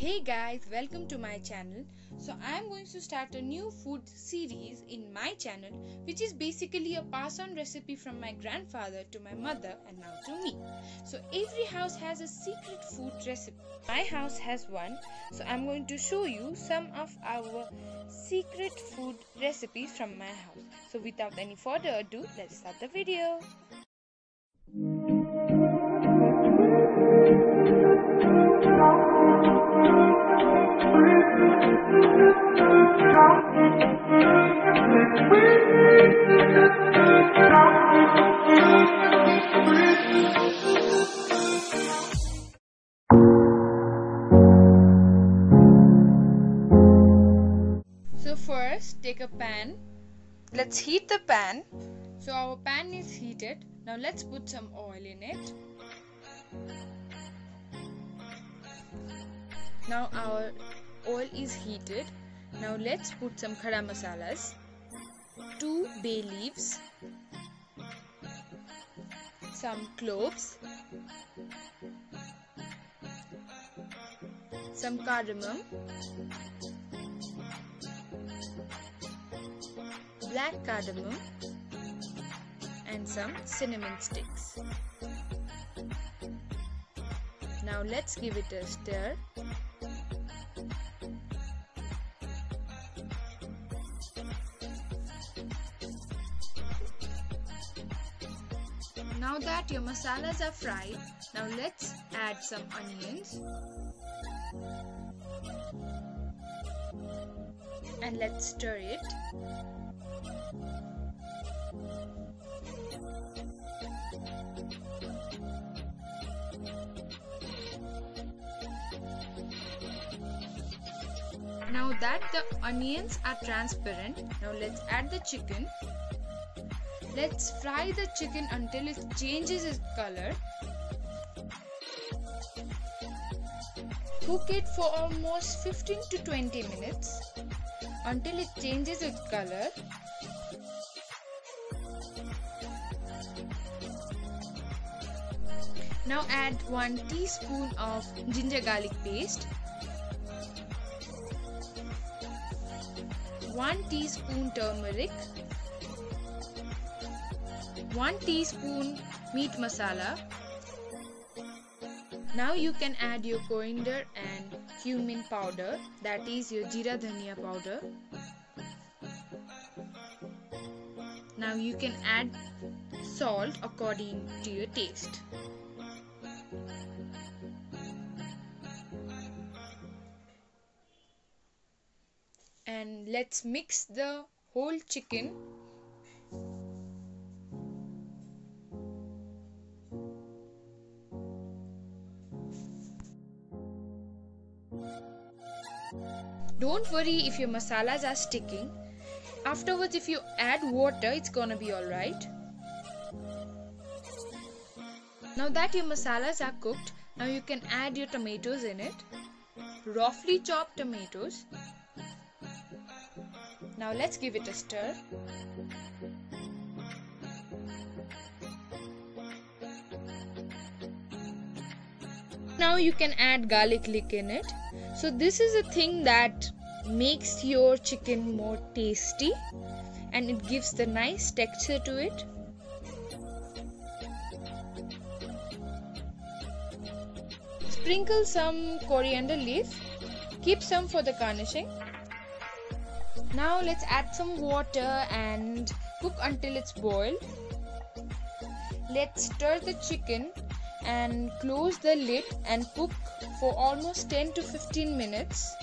Hey guys, welcome to my channel. So I am going to start a new food series in my channel which is basically a pass on recipe from my grandfather to my mother and now to me. So every house has a secret food recipe. My house has one. So I'm going to show you some of our secret food recipes from my house. So without any further ado, let's start the video. So first take a pan. Let's heat the pan. So our pan is heated. Now let's put some oil in it. Now our oil is heated. Now let's put some khara masalas. Two bay leaves. Some cloves. Some cardamom. black cardamom and some cinnamon sticks. Now let's give it a stir. Now that your masalas are fried, now let's add some onions. And let's stir it. Now that the onions are transparent, now let's add the chicken. Let's fry the chicken until it changes its color. Cook it for almost 15 to 20 minutes until it changes its color. Now add 1 teaspoon of ginger garlic paste 1 teaspoon turmeric 1 teaspoon meat masala. Now you can add your coriander and cumin powder that is your jeera dhania powder. Now you can add salt according to your taste. And let's mix the whole chicken don't worry if your masalas are sticking afterwards if you add water it's gonna be alright now that your masalas are cooked now you can add your tomatoes in it roughly chopped tomatoes now let's give it a stir. Now you can add garlic leek in it. So this is a thing that makes your chicken more tasty and it gives the nice texture to it. Sprinkle some coriander leaf. Keep some for the garnishing. Now let's add some water and cook until it's boiled. Let's stir the chicken and close the lid and cook for almost 10 to 15 minutes.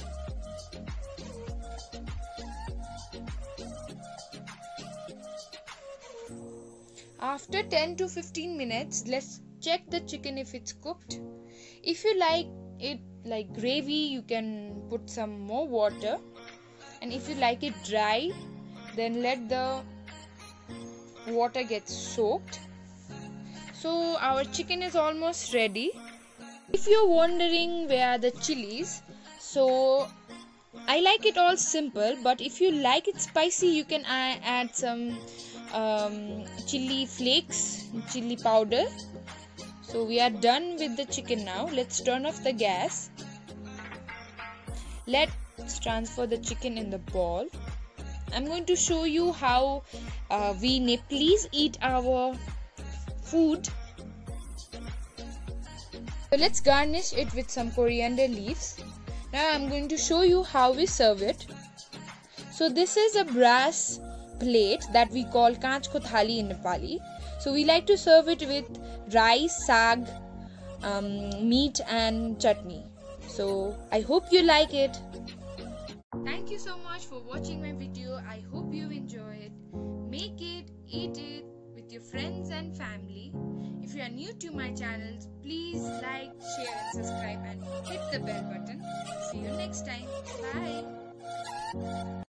After 10 to 15 minutes, let's check the chicken if it's cooked. If you like it like gravy, you can put some more water. And if you like it dry then let the water get soaked. So our chicken is almost ready. If you're wondering where are the chilies so i like it all simple but if you like it spicy you can add some um, chili flakes chili powder. So we are done with the chicken now. Let's turn off the gas. Let's transfer the chicken in the bowl i'm going to show you how uh, we nepalese eat our food. So let's garnish it with some coriander leaves. Now i'm going to show you how we serve it. So this is a brass plate that we call kanch thali in nepali. So we like to serve it with rice sag um, meat and chutney. So i hope you like it. Thank you so much for watching my video. I hope you enjoy it. Make it eat it with your friends and family. If you are new to my channel please like share and subscribe and hit the bell button. See you next time. Bye